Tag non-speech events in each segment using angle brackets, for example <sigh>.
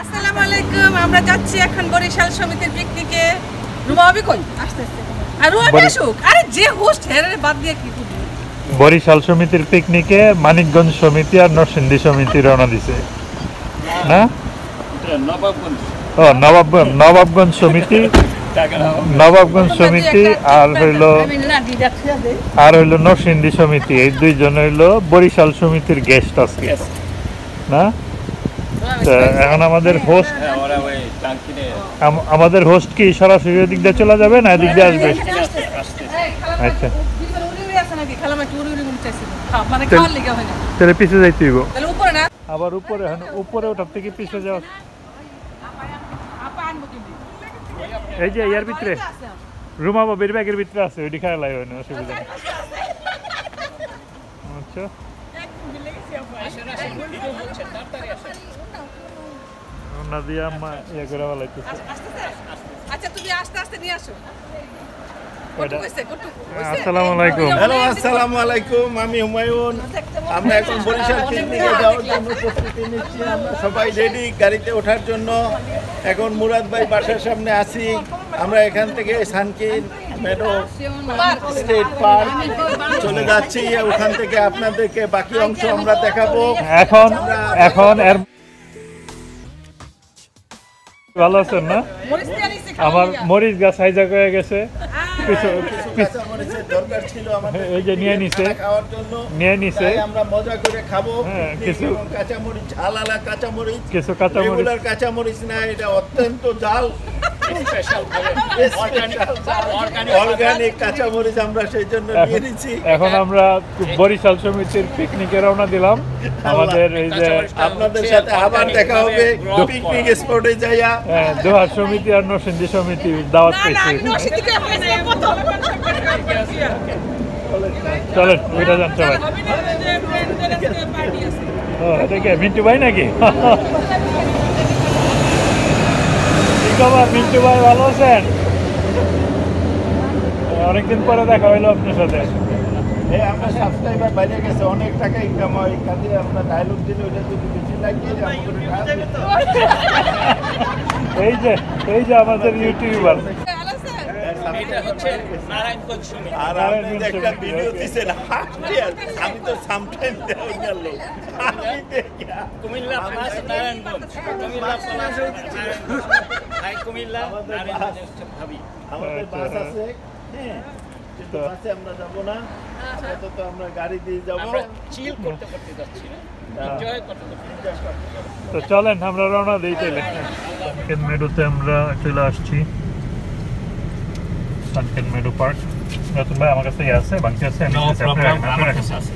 আসসালামু আলাইকুম আমরা যাচ্ছি এখন বরিশাল সমিতির পিকনিকে রুমা হবে কই? আসতে আসতে আর রুমা আসুক। আরে যে হোস্ট হেরে বাদ দিয়ে কি বরিশাল সমিতির পিকনিকে মানিকগঞ্জ সমিতি আর নরসিংদী সমিতি রওনা দিছে। না? ও নবাব নবাবগঞ্জ সমিতি নবাবগঞ্জ সমিতি আর হইল আর হইল নরসিংদী সমিতি। এই দুইজন হইল বরিশাল সমিতির গেস্ট আজকে। না? এখন আমাদের হোস্ট আমাদের হোস্ট কি সরাসরি এদিক দিয়ে চলে যাবে না এদিক দিয়ে আসবে? আচ্ছা। মানে হয় তাহলে পিছিয়ে যাইতে হইব। তাহলে উপরে না? আবার উপরে এখন উপরে ওঠার থেকে পিছিয়ে যাওয়া। এই যে ইয়ার ভিতরে। রুমা বাবির ব্যাগের ভিতরে আছে ওইটি খাই লাগে না অসুবিধা নেই। আচ্ছা আম্মা ইয়ে করে আচ্ছা তুমি আস্তে আস্তে নিয়ে আসো। কয়টা? কটু কইছে কটু আসসালামু আলাইকুম। হ্যালো আসসালামু আলাইকুম আমি হুমায়ুন। আমরা এখন বরিশাল পিকনিকে যাওয়ার জন্য প্রস্তুতি নিচ্ছি। আমরা সবাই রেডি গাড়িতে ওঠার জন্য। এখন মুরাদ ভাই বাসার সামনে আসি আমরা এখান থেকে সানকিন মেডো স্টেট পার্ক চলে যাচ্ছি। ওখান থেকে আপনাদেরকে বাকি অংশ আমরা দেখাবো। এখন এখন ভালো আছেন না? আমার মরিচ গাছ হাইজাক হয়ে গেছে। কিছু পিছ- কাঁচামরিচের দরকার ছিল আমাদের। এই যে নিয়ে নিছে। খাওয়ার জন্য। নিয়ে নিছে। আমরা মজা করে খাব। হ্যাঁ, কিছু- কাঁচামরিচ ঝালালা কাঁচামরিচ। কিছু কাঁচামরিচ। কাঁচামরিচ না এটা অত্যন্ত জাল। অর্গানিক কাঁচামরিচ আমরা সেই জন্য নিয়ে এখন- আমরা বরিশাল সমিতির পিকনিকে রওনা দিলাম। আমাদের এই যে আপনাদের সাথে আবার দেখা হবে। পিকনিক স্পটে যাইয়া। দোহার সমিতি আর নরসিংদী সমিতি দাওয়াত পেয়েছি। চলেন ওইটা যান সবাই মিন্টু ভাই নাকি? <laughs> খবর মিন্টু ভাই ভালো আছেন? অনেকদিন পরে দেখা হইল আপনার সাথে। এই আমরা সাবস্ক্রাইবার বাইরে গেছে অনেক টাকা ইনকাম হয় কাজে আমরা ডায়লগ দিলে ওটা যদি বেশি লাগিয়ে এই যে এই যে আমাদের ইউটিউবার এটা হচ্ছে নারায়ণগঞ্জ সমিতি আর আপনি একটা ভিডিও দিছেন হাসতে আমি তো সামটাইম দেওয়া গেল। আমি কুমিল্লা প্লাস নারায়ণগঞ্জ। কুমিল্লা প্লাস নারায়ণগঞ্জ। কুমিল্লা নারায়ণগঞ্জ ভাবি। আমাদের আচ্ছা, বাস হ্যাঁ। আছে হ্যাঁ। কিন্তু বাসে আমরা যাব না। আপাতত আমরা গাড়ি দিয়ে যাব। চিল করতে করতে যাচ্ছি না। এনজয় করতে করতে যাচ্ছি। তো চলেন আমরা রওনা দিই তাহলে। মেডুতে আমরা চলে আসছি। সানকেন মেডু পার্ক নতুন ভাই আমার কাছে ইয়ে আছে বাকি আছে আমি আপনি আপনি।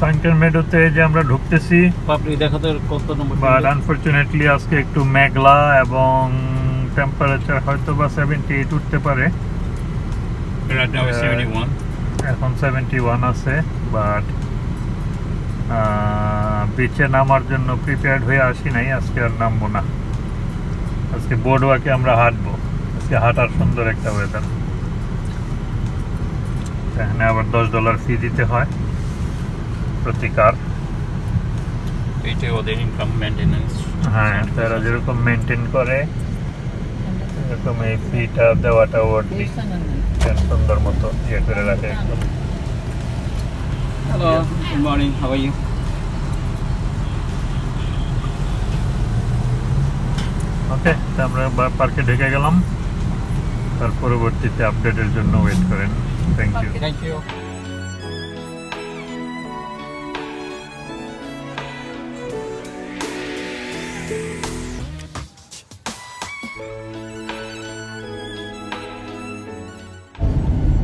সানকেন মেডুতে যে আমরা ঢুকতেছি পাপড়ি দেখো তো কত নম্বর বাট আনফরচুনেটলি আজকে একটু মেঘলা এবং টেম্পারেচার হয়তো বা সেভেন্টি এইট উঠতে পারে। Right now it's Uh, 71. এখন সেভেন্টি ওয়ান আছে বাট বিচে নামার জন্য প্রিপেয়ার্ড হয়ে আসি নাই আজকে আর নামবো না। আজকে বোর্ড ওয়াকে আমরা হাঁটবো। আজকে হাঁটার সুন্দর একটা ওয়েদার এখানে আবার দশ ডলার ফি দিতে হয় প্রতি কার ওদের ইনকাম মেইনটেনেন্স হ্যাঁ তারা যেরকম মেনটেন করে এরকম এই ফিটা দেওয়াটা সুন্দর মতো ইয়ে করে রাখে একদম। Hello good morning how are you okay তো আমরা পার্কে ঢেকে গেলাম। তার পরবর্তীতে আপডেটের জন্য ওয়েট করেন। থ্যাংক ইউ থ্যাংক ইউ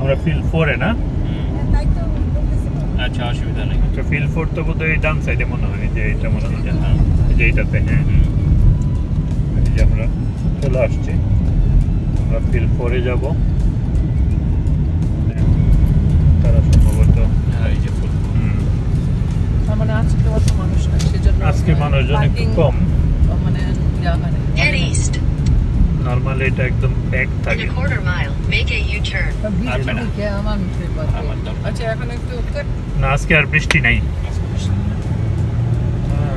আমরা ফিল ফোরে না? আচ্ছা অসুবিধা নেই। আচ্ছা ফিল ফোর তো বোধহয় ডান সাইডে মনে হয় যে এটা মনে হয়। হ্যাঁ। যে এইটাতে হ্যাঁ। যে আমরা চলে আসছি। আমরা ফিল ফোরে যাব। তারা সম্ভবত হ্যাঁ এই যে ফুল মানে আজকে অত মানুষ না সেজন্য আজকে মানুষজন একটু কম। মানে. নর্মালি এটা একদম প্যাক থাকে। না আচ্ছা। এখন একটু না আজকে আর বৃষ্টি নাই।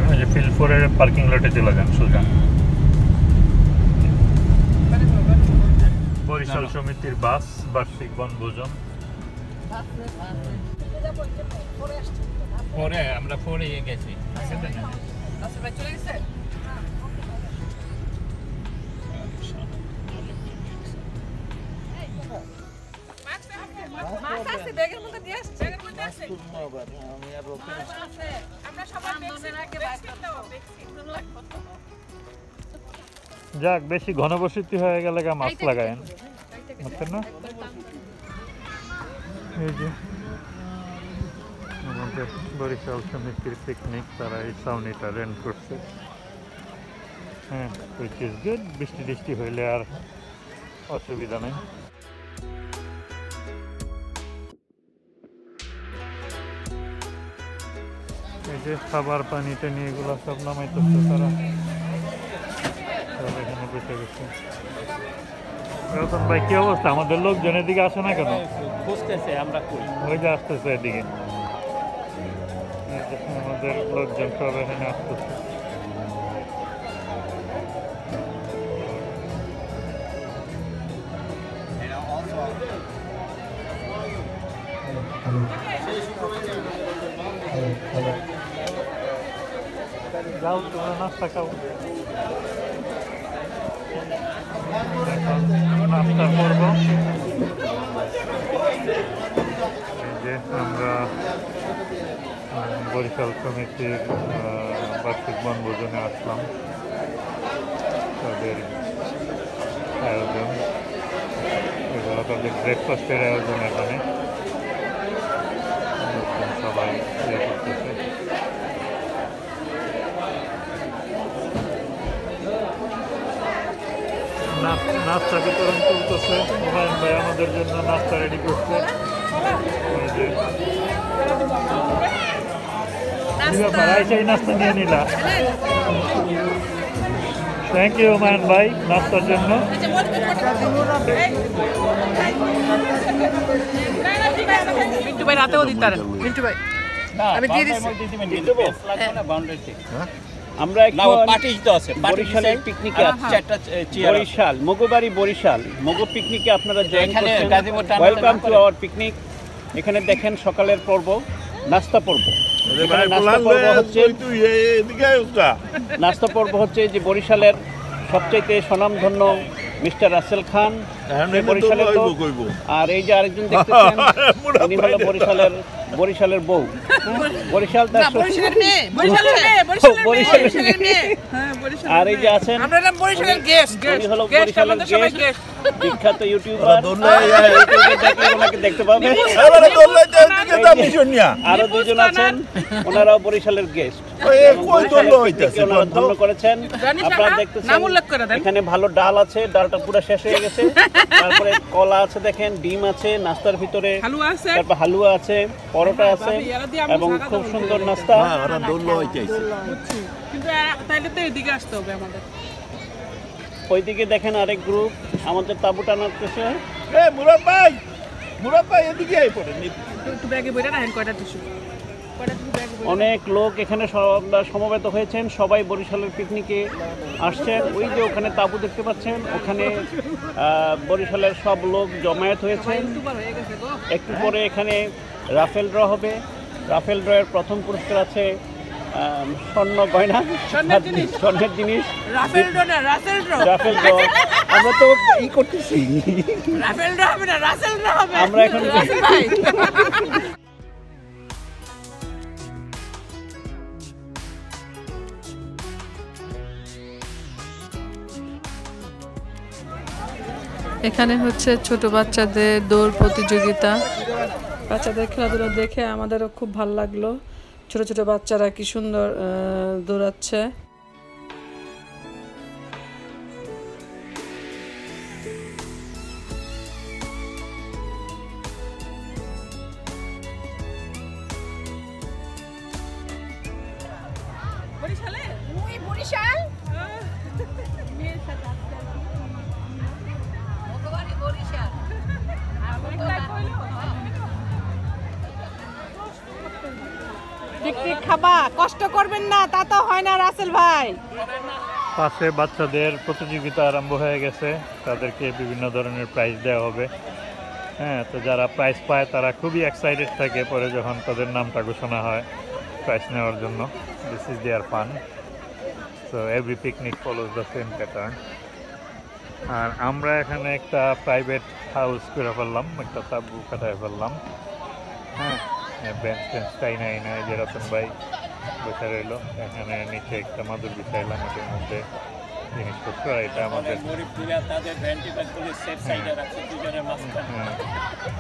হ্যাঁ, ফিলফোরের পার্কিং লটে চলে যান সোজা। বরিশাল সমিতির বাস বার্ষিক বনভোজন পরে আমরা পরে গেছি? যাক বেশি ঘনবসতি হয়ে গেলে গা মাছ লাগায়েন বুঝছেন না। এই যে। আমাদের বরিশাল সমিতির পিকনিক তারা এই ছাউনিটা রেন্ট করছে। হ্যাঁ উইচ ইজ গুড বৃষ্টি টিষ্টি হইলে আর অসুবিধা নেই। এই যে খাবার পানি টানি এগুলো সব নামাইতেছে তারা। রতন ভাই কি অবস্থা? আমাদের লোকজন এদিকে আসে না কেন? খুঁজতেছে আমরা কই? ওই যে আসতেছে এদিকে। আমাদের লোকজন সব এখানে আসতেছে। যাও তোমরা নাস্তা খাও। নাস্তা করব। যে আমরা বরিশাল সমিতির বার্ষিক বনভোজনে আসলাম। তাদের আয়োজন। এগুলো তাদের ব্রেকফাস্টের আয়োজন এখানে। সবাই ইয়ে করতেছে নাচ- নাস্তা বিতরণ চলতেছে। হুমায়ুন ভাই আমাদের জন্য নাস্তা রেডি করছে। এই নাস্তা নিয়ে নিলা। থ্যাংক ইউ হুমায়ুন ভাই নাস্তার জন্য। মিন্টু ভাই রাতেও দিতে মিন্টু ভাই আমি দিয়ে দিচ্ছি। আমরা না পার্টি তো আছে বরিশালের পিকনিকে আছি চারটা চেয়ার বরিশাল মগবাড়ি বরিশাল। মগো পিকনিকে আপনারা জয়েন করছেন। ওয়েলকাম টু আওয়ার পিকনিক এখানে দেখেন সকালের পর্ব নাস্তা পর্ব। নাস্তা পর্ব হচ্ছে নাস্তা পর্ব হচ্ছে যে বরিশালের সবচাইতে স্বনামধন্য মিস্টার রাসেল খান। আর এই যে আরেকজন দেখতেছেন উনি হলো বরিশালের বরিশালের বউ বরিশাল তার হ্যাঁ আর এই যে আছেন উনি হলো বরিশালের। গেস্ট বিখ্যাত ইউটিউবার ওনাকে দেখতে পাবে আরও দুজন আছেন ওনারাও বরিশালের গেস্ট করেছেন আপনারা? দেখতেছেন। এখানে ভালো ডাল আছে ডালটা পুরো শেষ হয়ে গেছে তারপরে কলা আছে দেখেন ডিম আছে নাস্তার ভিতরে হালুয়া আছে। তারপর হালুয়া আছে পরোটা আছে দিয়ে আমি এবং খুব। সুন্দর নাস্তা। কিন্তু আ- তো এদিকে আসতে হবে আমাদের। ওইদিকে দেখেন আরেক গ্রুপ আমাদের তাবু টানাতেছে মুরাদ ভাই মুরাদ ভাই এদিকে আই পড়েন একটু- একটু ব্যাগে বইটা রাখেন কয়টা টিস্যু অনেক লোক এখানে সমবেত হয়েছেন সবাই বরিশালের পিকনিকে আসছেন। ওই যে ওখানে তাঁবু দেখতে পাচ্ছেন ওখানে আহ, বরিশালের সব লোক জমায়েত হয়েছেন হয়ে একটু পরে এখানে রাফেল ড্র হবে। রাফেল ড্রয়ের প্রথম পুরস্কার আছে আহ, স্বর্ণ গয়না। স্বর্ণের জিনিস? স্বর্ণের জিনিস। রাফেল ড্র না রাসেল ড্র। Rafael draw. আমরা তো ই করতেছি। রাফেল ড্র হবে না রাসেল ড্র হবে। আমরা এখন- এখানে হচ্ছে ছোট বাচ্চাদের দৌড় প্রতিযোগিতা। বাচ্চাদের খেলাধুলা দেখে আমাদেরও খুব ভালো লাগল। ছোট ছোট বাচ্চারা কি সুন্দর দৌড়াচ্ছে। পিকনিক খাবা, কষ্ট করবেন না, তা তো হয় না রাসেল ভাই। পাশে বাচ্চাদের প্রতিযোগিতা আরম্ভ হয়ে গেছে, তাদেরকে বিভিন্ন ধরনের প্রাইজ দেওয়া হবে। হ্যাঁ তো যারা প্রাইজ পায়, তারা খুবই এক্সাইটেড থাকে পরে যখন তাদের নামটা ঘোষণা হয় প্রাইজ নেওয়ার জন্য। This is their fun so every picnic follows the same pattern আর আমরা এখানে একটা প্রাইভেট হাউস করে ফেললাম, একটা তাবু কাটায় ফেললাম। হ্যাঁ বেঞ্চ টেঞ্চ নাই না এই যে রতন ভাই বসে রইল এখানে নিচে একটা মাদুর বিছাইলাম এটার মধ্যে জিনিসপত্র আর এটা আমাদের হ্যাঁ,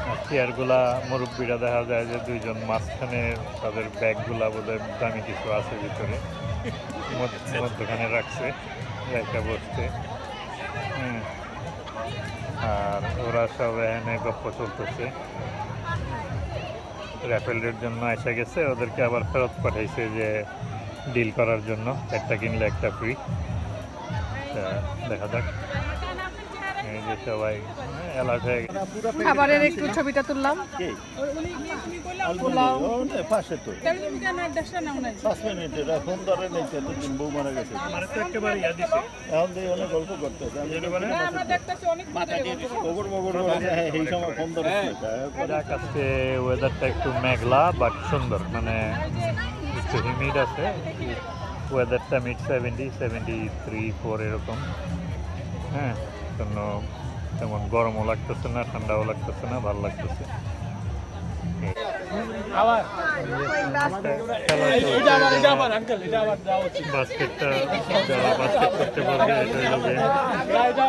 আর চেয়ারগুলা মুরব্বীরা দেখা যায় যে দুইজন মাঝখানে তাদের ব্যাগগুলা বোধহয় দামি কিছু আছে ভিতরে মধ্যখানে রাখছে একটা বসছে। হ্যাঁ। আর ওরা সব এখানে গপ্প চলতেছে। র্যাফেলের জন্য এসে গেছে। ওদেরকে আবার ফেরত পাঠাইছে যে ডিল করার জন্য। একটা কিনলে একটা ফ্রি দেখা যাক। সবাই অ্যালার্ট হয়ে গেছে। খাবারের একটু ছবিটা তুললাম। পাশে তো। পাঁচ মিনিটের এখন ধরে নিচ্ছে তো তিন বউ মারা গেছে। তো একেবারে দিছে। এখন দিয়ে অনেক গল্প করতে মগর মগর হ্যাঁ আজকে ওয়েদারটা একটু মেঘলা বাট সুন্দর। মানে একটু হিমিড আছে। ওয়েদারটা mid seventy seventy three four এরকম। হ্যাঁ। জন্য তেমন গরমও লাগতেছে না ঠান্ডাও লাগতেছে না ভালো লাগতেছে। বাস্কেটটা যারা বাস্কেট করতে পারবে এটা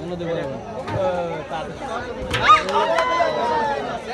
হলো যে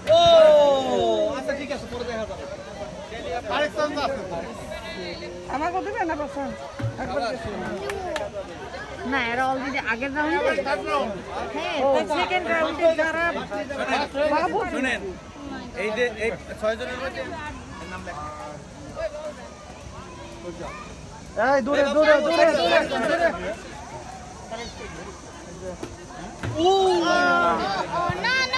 সবচেয়ে লাস্টের থেকে গেস করো আমার কথা না পছন্দ? না এরা অলরেডি আগের রাউন্ডে হ্যাঁ সেকেন্ড রাউন্ডে যারা শুনেন এই যে এই ছয়জনের মধ্যে এই দূরে দূরে দূরে দূরে। না না না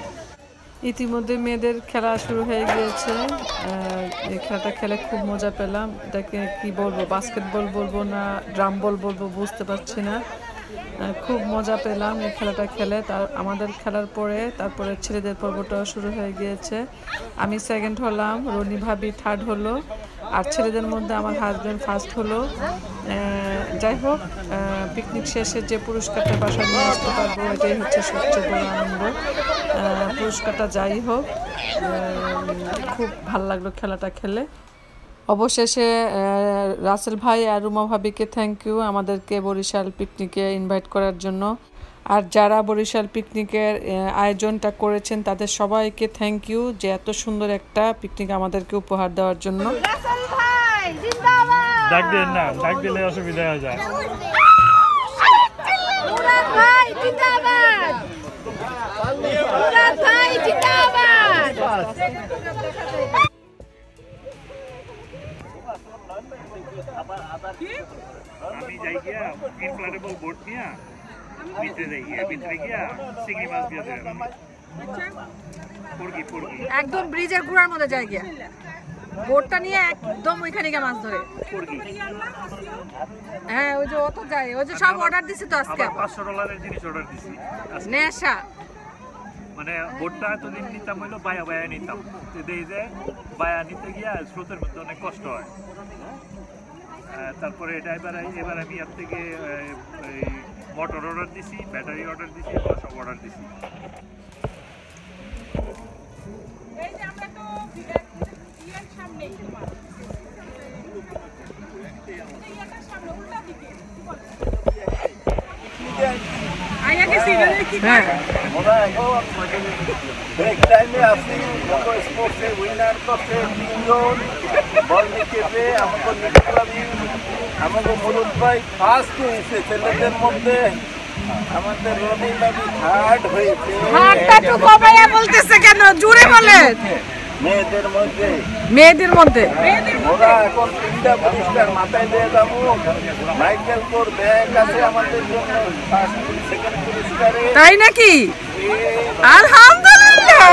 ইতিমধ্যে মেয়েদের খেলা শুরু হয়ে গিয়েছে। এই খেলাটা খেলে খুব মজা পেলাম। এটাকে কি বলব বাস্কেটবল বলব না ড্রাম বল বলব বুঝতে পারছি না। খুব মজা পেলাম এই খেলাটা খেলে। তার, আমাদের খেলার পরে, তারপরে ছেলেদের পর্বটা শুরু হয়ে গিয়েছে। আমি সেকেন্ড হলাম, রনি ভাবি থার্ড হলো, আর ছেলেদের মধ্যে আমার হাজব্যান্ড ফার্স্ট হলো। যাই হোক পিকনিক শেষে যে পুরস্কারটা বাসা নিয়ে আসতে পারব, এটাই হচ্ছে সবচেয়ে বড় আনন্দ। পুরস্কারটা যাই হোক খুব ভালো লাগল খেলাটা খেলে। অবশেষে রাসেল ভাই আর রুমা ভাবিকে থ্যাংক ইউ আমাদেরকে বরিশাল পিকনিকে ইনভাইট করার জন্য। আর যারা বরিশাল পিকনিকের আয়োজনটা করেছেন, তাদের সবাইকে থ্যাংক ইউ যে এত সুন্দর একটা পিকনিক আমাদেরকে উপহার দেওয়ার জন্য। ডাক দিন না ডাক দিলে অসুবিধা হয়ে যায়। আমি যাই গিয়া ইনফ্লাটেবল বোর্ড নিয়া ভিতরে যাই গিয়া ভিতরে গিয়া চিংড়ি মাছ দিয়ে দেবেন পুরগি একদম ব্রিজের গুড়ার মধ্যে যায় গিয়া। বোটটা নিয়ে একদম ওইখানে গিয়ে মাছ ধরে। হ্যাঁ ওই যে অত যায়। ওই যে সব অর্ডার দিছি তো আজকে। আবার পাঁচশো ডলারের জিনিস অর্ডার দিছি। নেশা। মানে বোটটা এতদিন নিতাম হইল বায়া বায়া নিতাম। তো যে বায়া নিতে গিয়া স্রোতের মধ্যে অনেক কষ্ট হয়। তারপরে এটা এবার এবার আমি এর থেকে মোটর অর্ডার দিছি ব্যাটারি অর্ডার দিছি সব অর্ডার দিছি। হ্যাঁ। ব্রেক টাইমে আসি যত স্পোর্টসে উইনার করছে তিনজন বল নিকেটে আমাকে নিকলাবি আমাকে মরুদ ভাই ফার্স্ট হয়েছে ছেলেদের মধ্যে আমাদের থার্ড হয়েছে। হাতটা একটু কমাইয়া বলতেছে কেন? জুড়ে বলেন। মেয়েদের মধ্যে। মেয়েদের মধ্যে। ওরা এখন তিনটা পুরস্কার মাথায় দিয়ে যাব। মাইকেল কোর ব্যাগ আছে আমাদের জন্য। সেকেন্ড পুরস্কারে। তাই নাকি? আলহামদুলিল্লাহ।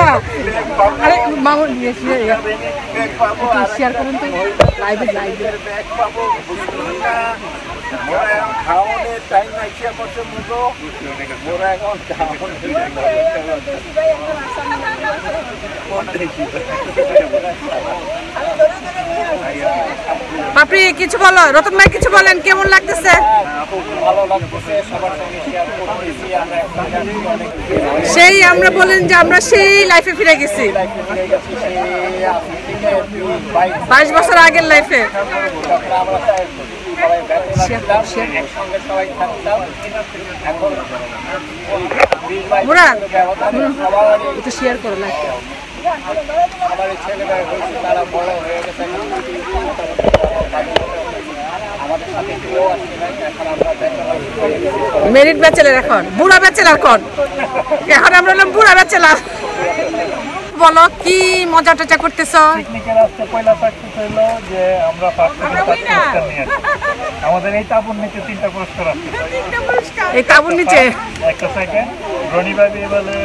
আরে মামুন ব্যাগ পাবো। আর শেয়ার করুন তো। লাইভে লাইভে ব্যাগ পাবো। মোরা এখন খাওয়ানোর টাইম আইসিয়া করছে মুখো মোরা এখন আপনি কিছু বলো? রতন ভাই কিছু বলেন কেমন লাগতেছে? সেই আমরা বলেন যে আমরা সেই লাইফে ফিরে গেছি। বাইশ বছর আগের লাইফে মুরাদ, শেয়ার করো লাইফ ছেলে ছেলেরা হয়েছে তারা বড় হয়ে গেছে আমরা মেরিট ব্যাচেলার এখন বুড়া ব্যাচেলার এখন। এখন আমরা বুড়া ব্যাচেলার বলো কি মজা টজা করতেছো? পিকনিকের আজকে পয়লা যে আমরা ফার্স্ট পুরস্কার নিয়ে আমাদের এই তাবুর নিচে তিনটা পুরস্কার আছে এই তাবুর নিচে? একটা সেকেন্ড রনি বাবি এবারে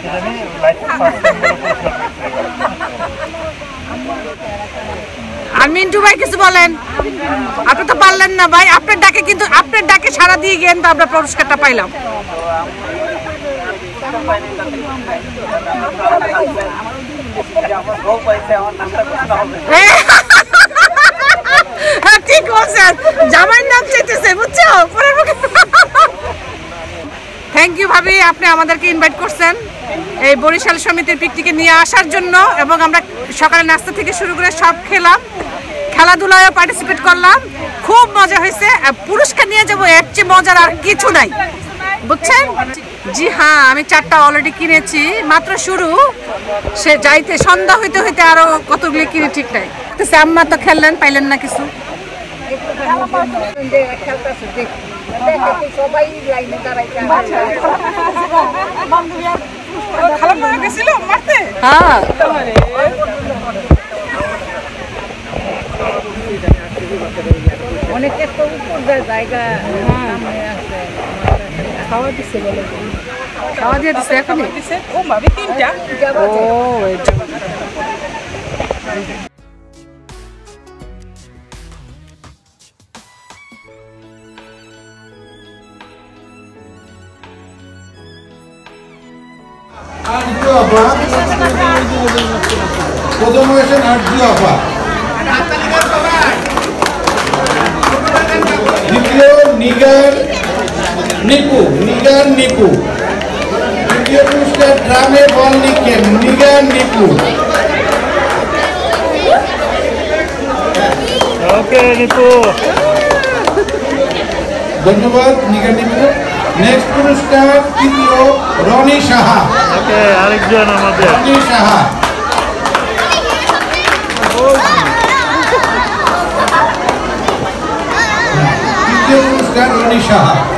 কি জানি লাইফ ফার্স্ট পুরস্কার আর মিন্টু ভাই কিছু বলেন? আপনি তো পারলেন না ভাই। আপনার ডাকে কিন্তু আপনার ডাকে সারা দিয়ে গেন তো আমরা পুরস্কারটা পাইলাম আমার বউ পাইছে আমার নামটা করতে হবে থ্যাংক ইউ ভাবি, আপনি আমাদেরকে ইনভাইট করছেন। এই বরিশাল সমিতির পিকনিকে নিয়ে আসার জন্য এবং আমরা সকালে নাস্তা থেকে শুরু করে সব খেলাম। খেলাধুলায় পার্টিসিপেট করলাম। খুব মজা হয়েছে। পুরস্কার নিয়ে যাব, এর চেয়ে মজার আর কিছু নাই। বুঝছেন? জি হ্যাঁ আমি চারটা অলরেডি কিনেছি। মাত্র শুরু। সে যাইতে সন্ধ্যা হইতে হইতে আরও কতগুলি কিনে ঠিক নাই। তো আম্মা তো খেললেন পাইলেন না কিছু। হয়ে। গেছিল মারতে হ্যাঁ অনেকে তো উপর জায়গা আছে। খাওয়া দিচ্ছে বলে। খাওয়া দিয়ে দিচ্ছে এখনই? দিছে। ও ভাবি তিনটা। ও। প্রথম দ্বিতীয় নিগার নিপু নিগার নিপু তৃতীয় পুরস্কার ড্রামে বল নিকেন নিগার নিপু ওকে নিপু ধন্যবাদ নিগার নিপু নেক্সট পুরস্কার তৃতীয় রনি সাহা ওকে আরেকজন আমাদের রনি সাহা তৃতীয় পুরস্কার রনি সাহা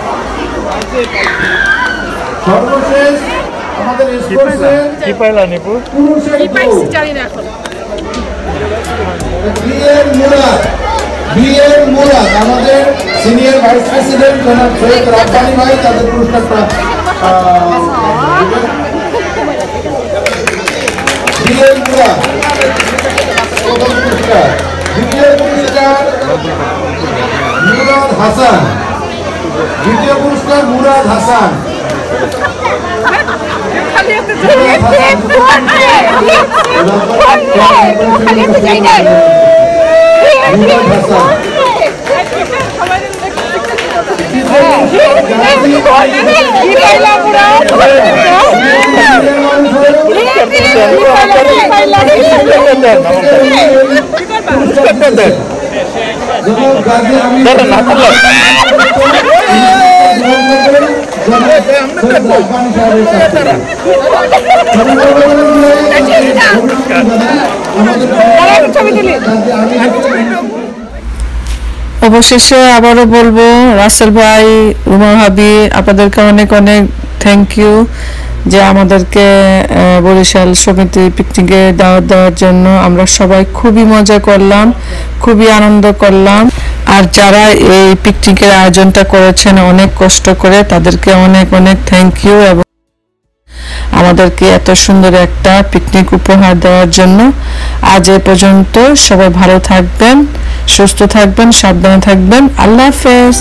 সর্বশেষ আমাদের স্পোর্টসের কি পাইলা নিপু পুরুষের কি পাইছি দৌড়। জানি না এখন। বিএর মুরাদ আমাদের সিনিয়র ভাইস প্রেসিডেন্ট জনাব সৈয়দ রাব্বানি ভাই তাদের পুরস্কারটা বিএর মুরাদ প্রথম পুরস্কার। দ্বিতীয় পুরস্কার মুরাদ হাসান। দ্বিতীয় পুরস্কার মুরাদ হাসান। সবাই অবশেষে আবারও বলব, রাসেল ভাই উমা ভাবি আপনাদেরকে অনেক অনেক থ্যাংক ইউ যে আমাদেরকে বরিশাল সমিতি পিকনিকে দাওয়াত দেওয়ার জন্য আমরা সবাই খুবই মজা করলাম, খুবই আনন্দ করলাম। আর যারা এই পিকনিকের আয়োজনটা করেছেন, অনেক কষ্ট করে তাদেরকে অনেক অনেক থ্যাংক ইউ এবং আমাদেরকে এত সুন্দর একটা পিকনিক উপহার দেওয়ার জন্য। আজ এ পর্যন্ত সবাই ভালো থাকবেন, সুস্থ থাকবেন, সাবধানে থাকবেন। আল্লাহ হাফেজ।